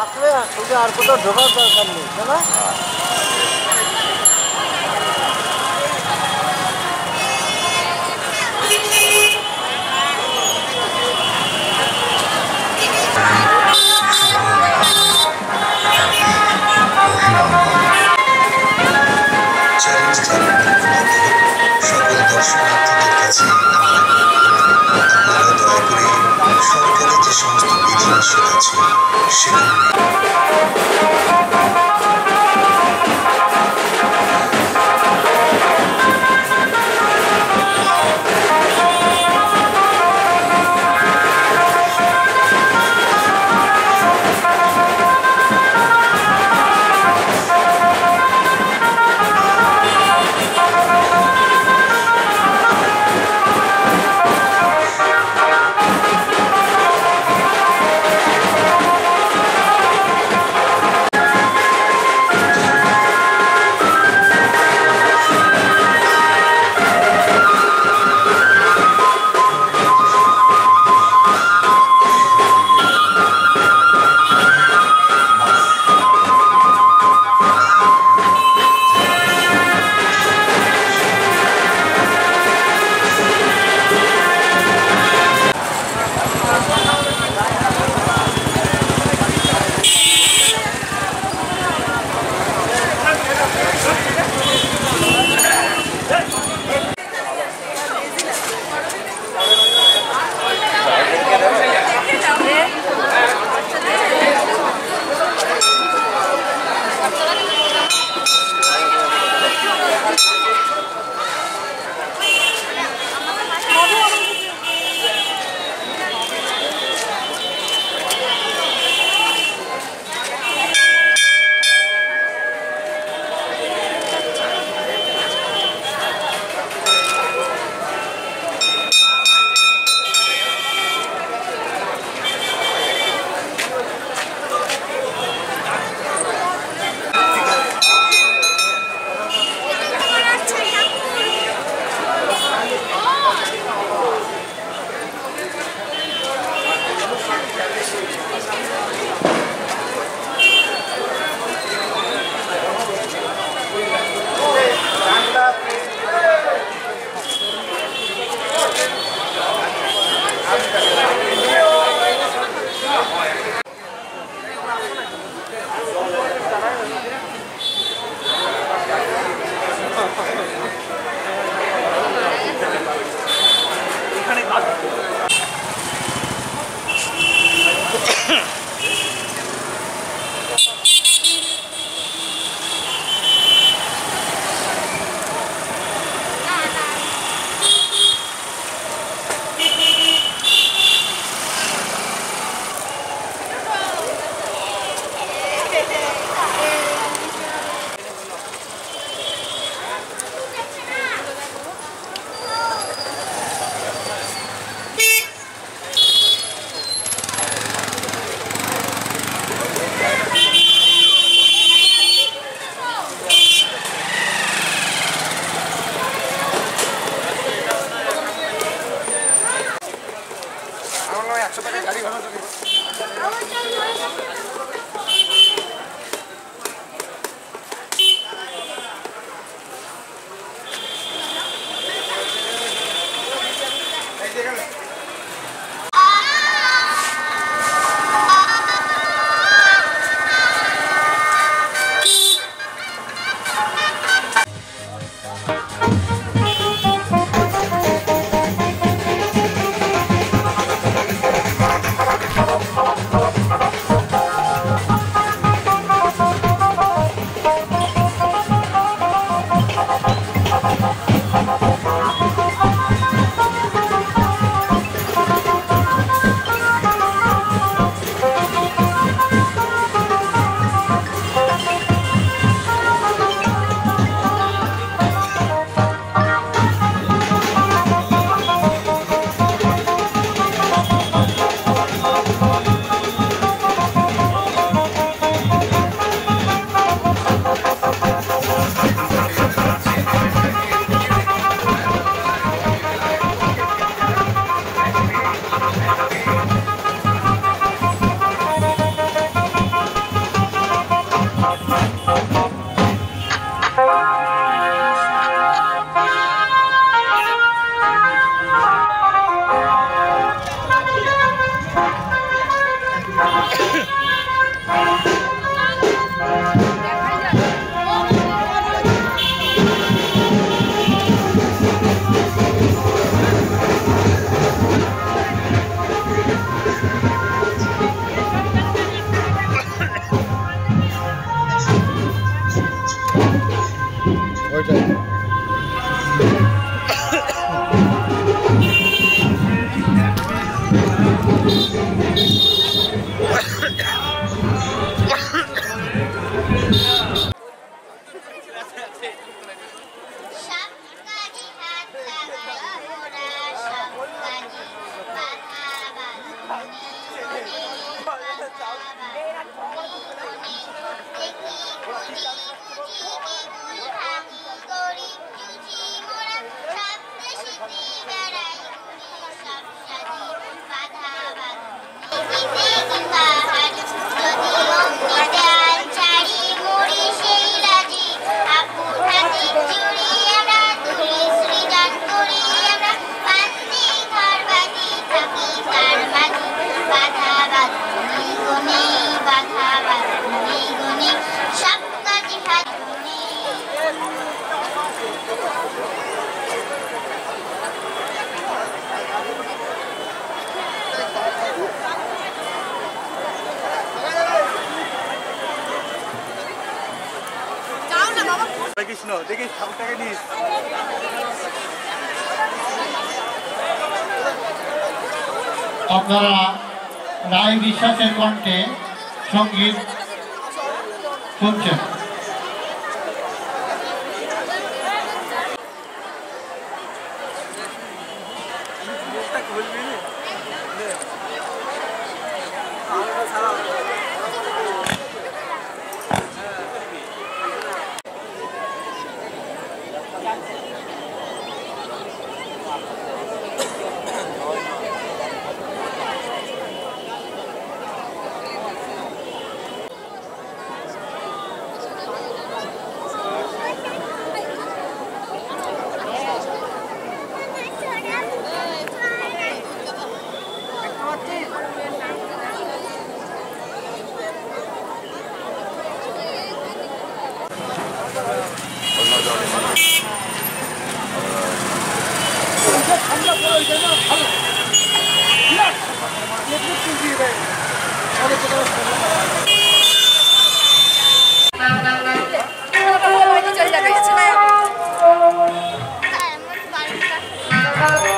আসলে আর কোথাও ঢোকার দরকার নেই তাই না? 是的，是。কৃষ্ণ দেখি ঠাকুরটাকে নিস আপনারা রায় বিশ্বাসের কণ্ঠে সংগীত শুনছেন। 감사합니다.